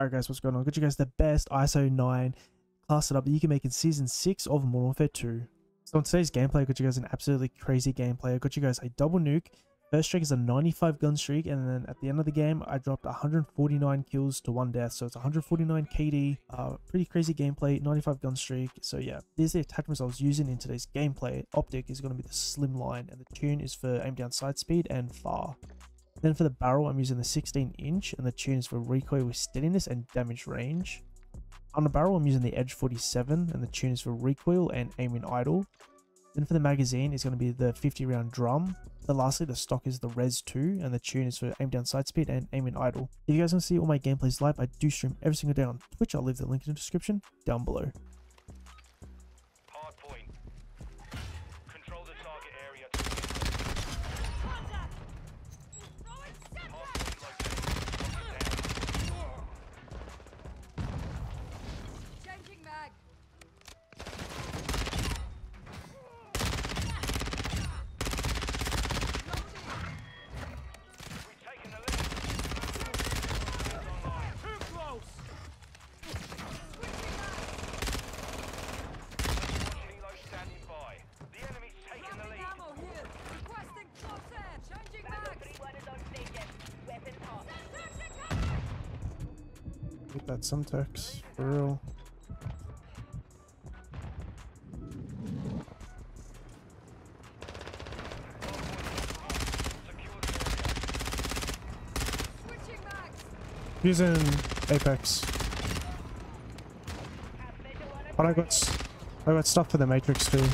Alright guys, what's going on? Got you guys the best ISO 9 class setup that you can make in Season 6 of Modern Warfare 2. So in today's gameplay, I got you guys an absolutely crazy gameplay. I got you guys a double nuke. First streak is a 95 gun streak, and then at the end of the game, I dropped 149 kills to one death. So it's 149 KD. Uh, pretty crazy gameplay, 95 gun streak. So yeah, these are the attachments I was using in today's gameplay. Optic is going to be the slimline, and the tune is for aim down sight speed and far. Then for the barrel, I'm using the 16 inch and the tune is for recoil with steadiness and damage range. On the barrel, I'm using the Edge 47 and the tune is for recoil and aim in idle. Then for the magazine, it's going to be the 50 round drum. Then lastly, the stock is the Res 2 and the tune is for aim down sight speed and aim in idle. If you guys want to see all my gameplays live, I do stream every single day on Twitch. I'll leave the link in the description down below. That Semtex, for real. Using Apex. But I got I got stuff for the Matrix too.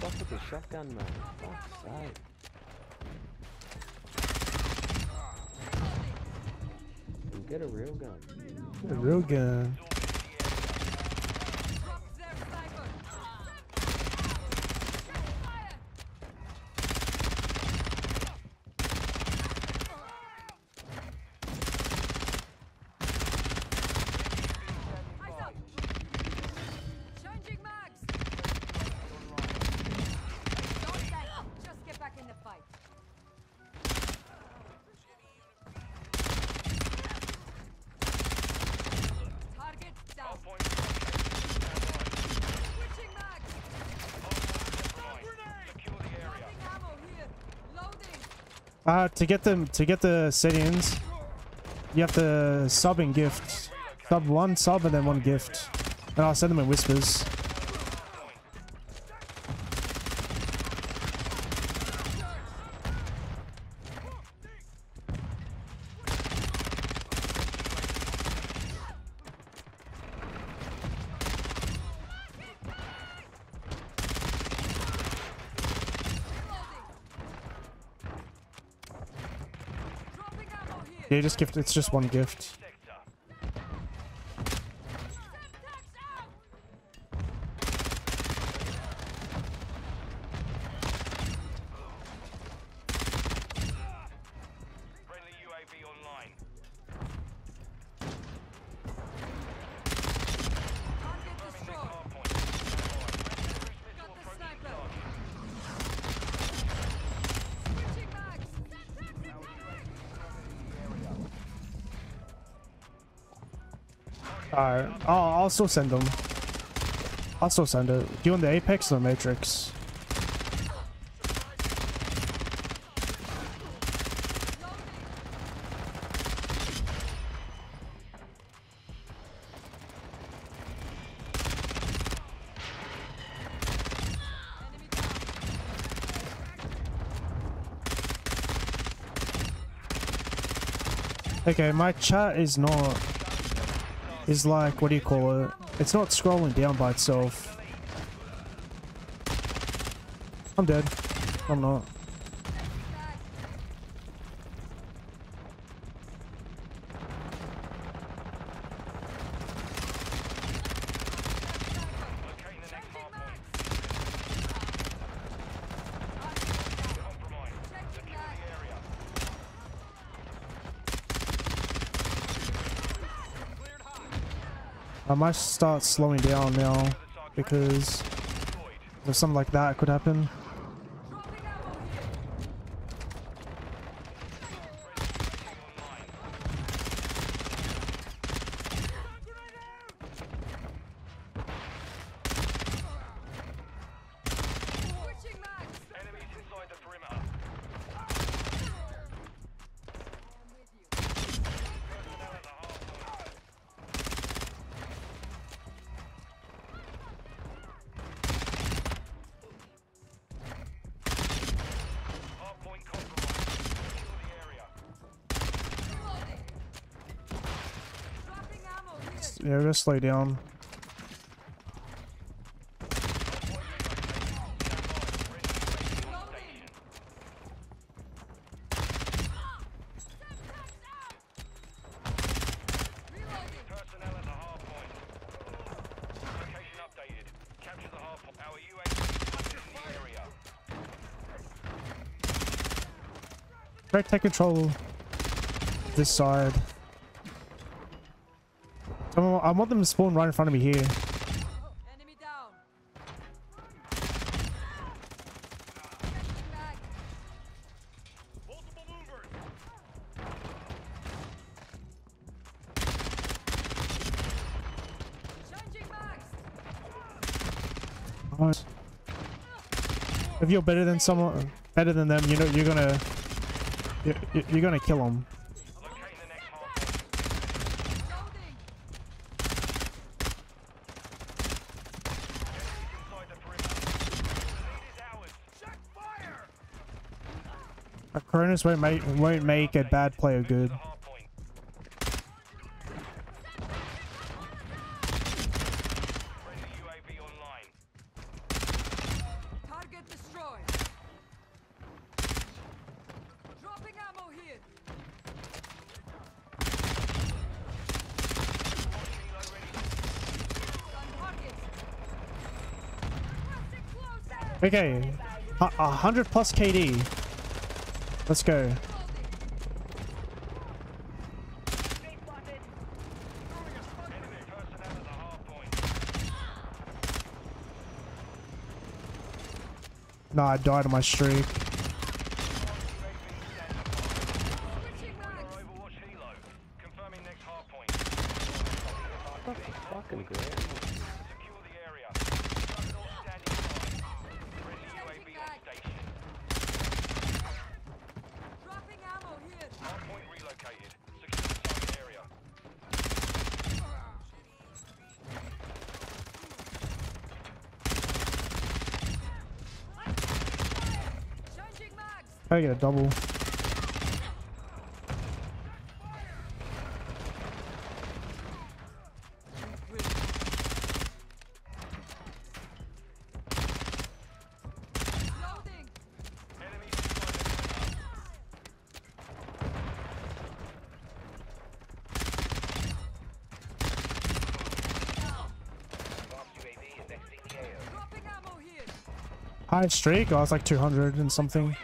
fuck with the shotgun, man. Fuck's sake. Get a real gun. Get a real gun. Uh, to get them to get the settings, you have to sub and gift. Sub one sub and then one gift. And I'll send them in whispers. Yeah, just gift. It's just one gift. Alright, I'll, I'll still send them. I'll still send it. Do you want the Apex or Matrix? Okay, my chat is not is like, what do you call it? It's not scrolling down by itself. I'm dead. I'm not. I might start slowing down now because if something like that could happen. Yeah, we're gonna slow down. Personnel at the hard point. I want- I want them to spawn right in front of me here. Enemy down. Multiple movers. Changing. Nice. If you're better than someone, better than them, you know you're gonna, you're, you're gonna kill them. Cronus won't make won't make a bad player good. the hard point. Friendly UAV online. Target destroyed. Dropping ammo here. Kilo ready. On target. Requesting close air. Okay, a hundred plus KD. Let's go. Nah, I died on my streak. I get a double. High streak. Oh, I was like 200 and something.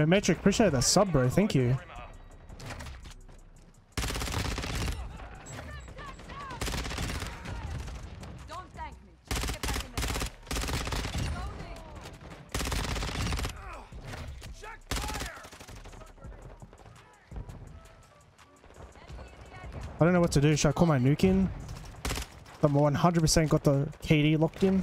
Yeah, Metric, appreciate that sub, bro. Thank you. I don't know what to do. Should I call my nuke in? I'm 100% got the KD locked in.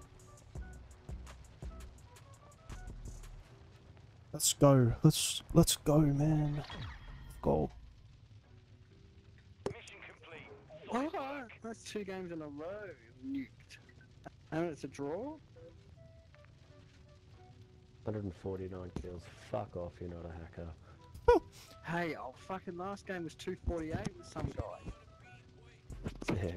Let's go. Let's let's go, man. Let's go. Mission complete. Solid Oh, work. that's two games in a row. Nuked. And it's a draw? 149 kills. Fuck off, you're not a hacker. Hey, oh fucking last game was 248 with some guy. Yeah,